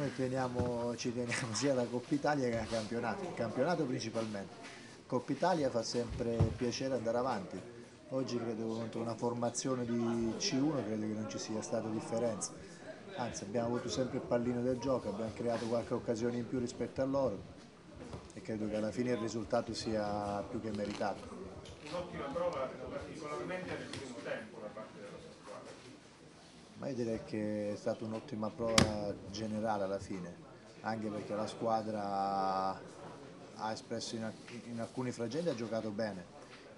Noi teniamo, ci teniamo sia la Coppa Italia che al campionato, il campionato principalmente. Coppa Italia fa sempre piacere andare avanti. Oggi credo contro una formazione di C1 credo che non ci sia stata differenza. Anzi abbiamo avuto sempre il pallino del gioco, abbiamo creato qualche occasione in più rispetto a loro e credo che alla fine il risultato sia più che meritato. Un'ottima prova particolarmente nel primo tempo da parte della. Ma io direi che è stata un'ottima prova generale alla fine, anche perché la squadra ha espresso in, in alcuni frangenti ha giocato bene,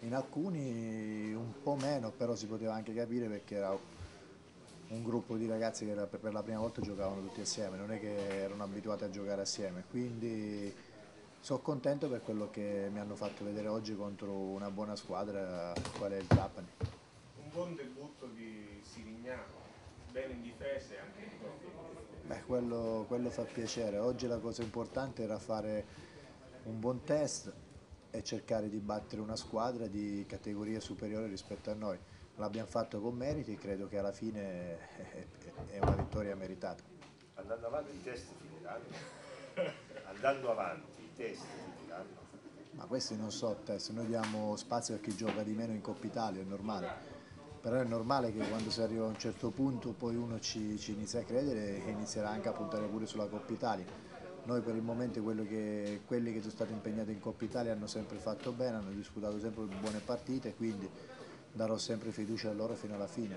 in alcuni un po' meno, però si poteva anche capire perché era un gruppo di ragazzi che per la prima volta giocavano tutti assieme, non è che erano abituati a giocare assieme, quindi sono contento per quello che mi hanno fatto vedere oggi contro una buona squadra qual è il Trapani. Un buon debutto di Sirignano, bene in difesa e anche in gol. Beh, quello, quello fa piacere, oggi la cosa importante era fare un buon test e cercare di battere una squadra di categoria superiore rispetto a noi. L'abbiamo fatto con meriti e credo che alla fine è una vittoria meritata. Andando avanti i test finiranno. Andando avanti i test finiranno. Ma questi non so test, noi diamo spazio a chi gioca di meno in Coppa Italia, è normale. Però è normale che quando si arriva a un certo punto poi uno ci, ci inizia a credere e inizierà anche a puntare pure sulla Coppa Italia noi per il momento che, quelli che sono stati impegnati in Coppa Italia hanno sempre fatto bene, hanno disputato sempre buone partite, quindi darò sempre fiducia a loro fino alla fine.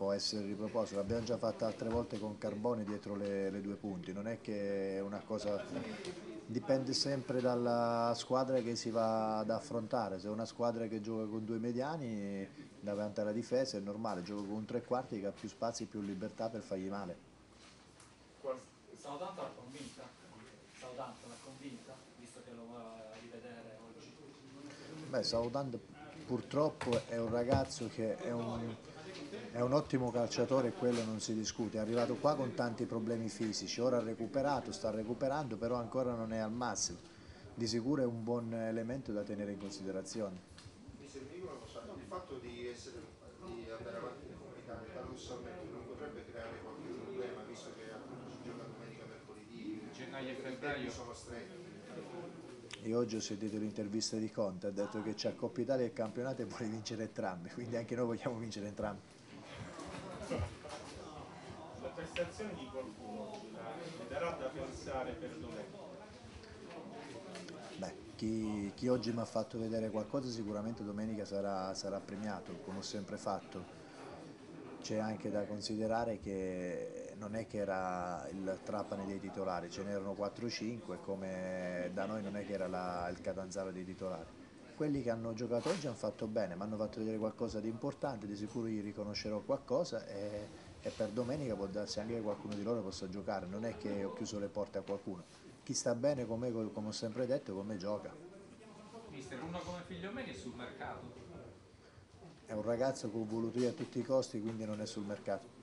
Può essere riproposto, l'abbiamo già fatto altre volte con Carboni dietro le, le due punti, non è che è una cosa dipende sempre dalla squadra che si va ad affrontare, se è una squadra che gioca con due mediani davanti alla difesa è normale, gioca con tre quarti che ha più spazi e più libertà per fargli male. Saudanto l'ha convinta? Saudanto l'ha convinta, visto che lo va a rivedere oggi? Beh, Saudanto purtroppo è un ragazzo che è un è un ottimo calciatore e quello non si discute, è arrivato qua con tanti problemi fisici, ora ha recuperato, sta recuperando, però ancora non è al massimo. Di sicuro è un buon elemento da tenere in considerazione. Mi serviva il fatto di, essere, di andare avanti nel capitale paradossalmente non potrebbe creare qualche problema visto che appunto si gioca domenica, mercoledì, gennaio e febbraio sono stretti. Io oggi ho sentito l'intervista di Conte, ha detto che c'è Coppa Italia e il campionato e vuole vincere entrambi, quindi anche noi vogliamo vincere entrambi. La prestazione di qualcuno mi darà da pensare per domenica. Beh, chi, chi, oggi mi ha fatto vedere qualcosa sicuramente domenica sarà, sarà premiato, come ho sempre fatto. C'è anche da considerare che non è che era il Trapani dei titolari, ce n'erano 4-5 come da noi non è che era la, il Catanzaro dei titolari quelli che hanno giocato oggi hanno fatto bene, mi hanno fatto vedere qualcosa di importante, di sicuro gli riconoscerò qualcosa e, e, per domenica può darsi anche che qualcuno di loro possa giocare, non è che ho chiuso le porte a qualcuno. Chi sta bene con me, come ho sempre detto, con me gioca. Mister, uno come figlio Meni è sul mercato? È un ragazzo che ho voluto io a tutti i costi, quindi non è sul mercato.